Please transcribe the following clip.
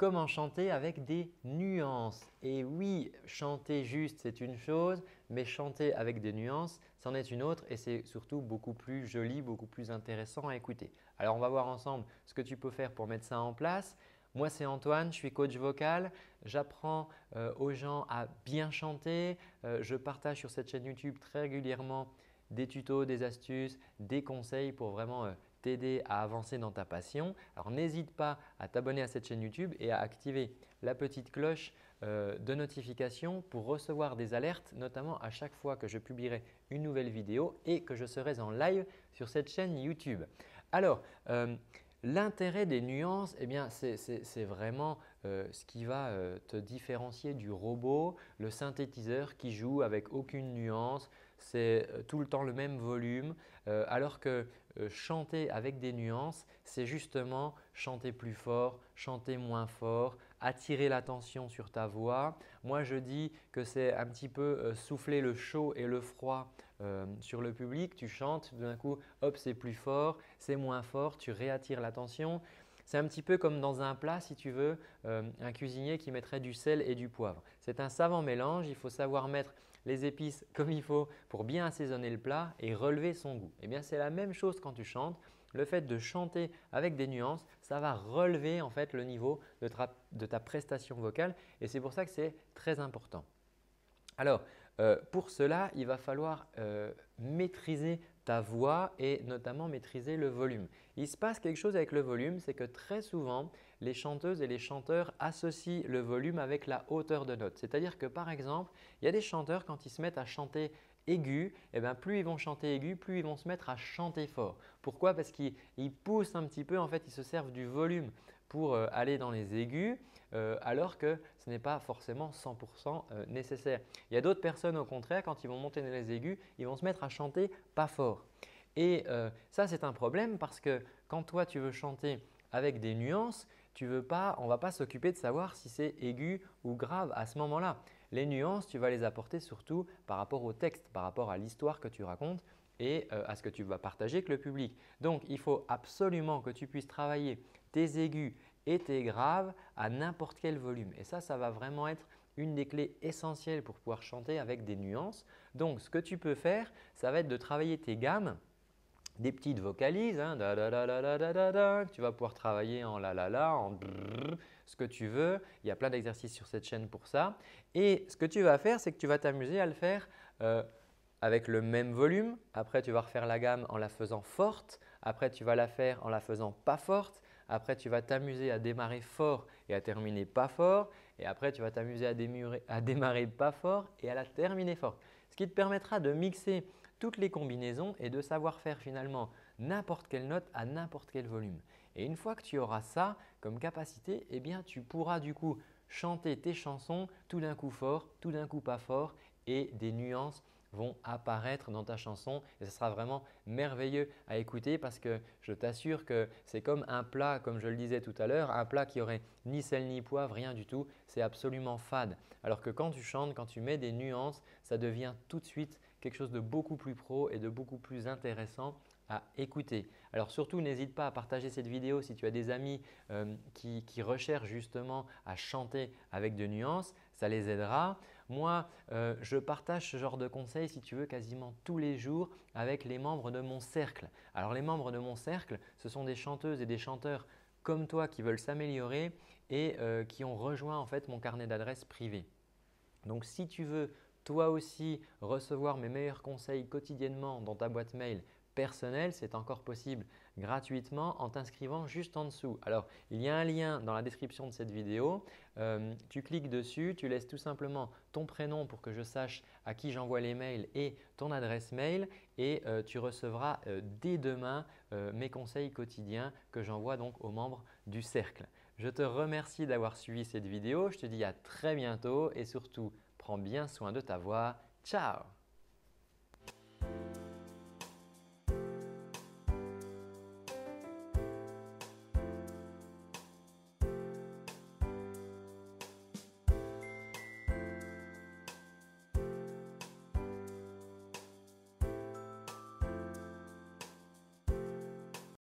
comment chanter avec des nuances. Et oui, chanter juste c'est une chose, mais chanter avec des nuances c'en est une autre et c'est surtout beaucoup plus joli, beaucoup plus intéressant à écouter. Alors on va voir ensemble ce que tu peux faire pour mettre ça en place. Moi, c'est Antoine, je suis coach vocal. J'apprends euh, aux gens à bien chanter. Euh, je partage sur cette chaîne YouTube très régulièrement des tutos, des astuces, des conseils pour vraiment euh, t'aider à avancer dans ta passion. Alors n'hésite pas à t'abonner à cette chaîne YouTube et à activer la petite cloche de notification pour recevoir des alertes, notamment à chaque fois que je publierai une nouvelle vidéo et que je serai en live sur cette chaîne YouTube. Alors, L'intérêt des nuances, eh c'est vraiment euh, ce qui va euh, te différencier du robot, le synthétiseur qui joue avec aucune nuance, c'est euh, tout le temps le même volume, alors que chanter avec des nuances, c'est justement chanter plus fort, chanter moins fort, attirer l'attention sur ta voix. Moi, je dis que c'est un petit peu souffler le chaud et le froid sur le public. Tu chantes, d'un coup, hop, c'est plus fort, c'est moins fort, tu réattires l'attention. C'est un petit peu comme dans un plat, si tu veux, euh, un cuisinier qui mettrait du sel et du poivre. C'est un savant mélange, il faut savoir mettre les épices comme il faut pour bien assaisonner le plat et relever son goût. Eh bien, c'est la même chose quand tu chantes. Le fait de chanter avec des nuances, ça va relever en fait le niveau de ta prestation vocale et c'est pour ça que c'est très important. Alors, euh, pour cela, il va falloir euh, maîtriser ta voix et notamment maîtriser le volume. Il se passe quelque chose avec le volume, c'est que très souvent, les chanteuses et les chanteurs associent le volume avec la hauteur de note. C'est-à-dire que par exemple, il y a des chanteurs quand ils se mettent à chanter aigu, eh bien, plus ils vont chanter aigu, plus ils vont se mettre à chanter fort. Pourquoi? Parce qu'ils poussent un petit peu, en fait, ils se servent du volume pour euh, aller dans les aigus euh, alors que ce n'est pas forcément 100% euh, nécessaire. Il y a d'autres personnes au contraire, quand ils vont monter dans les aigus, ils vont se mettre à chanter pas fort. Et ça, c'est un problème parce que quand toi, tu veux chanter avec des nuances, tu veux pas, on ne va pas s'occuper de savoir si c'est aigu ou grave à ce moment-là. Les nuances, tu vas les apporter surtout par rapport au texte, par rapport à l'histoire que tu racontes et à ce que tu vas partager avec le public. Donc, il faut absolument que tu puisses travailler tes aigus et tes graves à n'importe quel volume. Et ça, ça va vraiment être une des clés essentielles pour pouvoir chanter avec des nuances. Donc, ce que tu peux faire, ça va être de travailler tes gammes, des petites vocalises, hein, tu vas pouvoir travailler en la la la, en ce que tu veux. Il y a plein d'exercices sur cette chaîne pour ça. Et ce que tu vas faire, c'est que tu vas t'amuser à le faire euh, avec le même volume. Après, tu vas refaire la gamme en la faisant forte. Après, tu vas la faire en la faisant pas forte. Après, tu vas t'amuser à démarrer fort et à terminer pas fort. Et après, tu vas t'amuser à, à, démarrer pas fort et à la terminer fort. Ce qui te permettra de mixer toutes les combinaisons et de savoir faire finalement n'importe quelle note à n'importe quel volume. Et une fois que tu auras ça comme capacité, eh bien, tu pourras du coup chanter tes chansons tout d'un coup fort, tout d'un coup pas fort et des nuances vont apparaître dans ta chanson et ce sera vraiment merveilleux à écouter parce que je t'assure que c'est comme un plat, comme je le disais tout à l'heure, un plat qui aurait ni sel ni poivre, rien du tout, c'est absolument fade. Alors que quand tu chantes, quand tu mets des nuances, ça devient tout de suite quelque chose de beaucoup plus pro et de beaucoup plus intéressant à écouter. Alors surtout, n'hésite pas à partager cette vidéo si tu as des amis euh, qui, recherchent justement à chanter avec de nuances, ça les aidera. Moi, euh, je partage ce genre de conseils si tu veux quasiment tous les jours avec les membres de mon cercle. Alors les membres de mon cercle, ce sont des chanteuses et des chanteurs comme toi qui veulent s'améliorer et euh, qui ont rejoint en fait mon carnet d'adresses privé. Donc si tu veux toi aussi recevoir mes meilleurs conseils quotidiennement dans ta boîte mail personnel, c'est encore possible gratuitement en t'inscrivant juste en dessous. Alors, il y a un lien dans la description de cette vidéo. Euh, tu cliques dessus, tu laisses tout simplement ton prénom pour que je sache à qui j'envoie les mails et ton adresse mail et euh, tu recevras euh, dès demain mes conseils quotidiens que j'envoie donc aux membres du cercle. Je te remercie d'avoir suivi cette vidéo. Je te dis à très bientôt et surtout, prends bien soin de ta voix. Ciao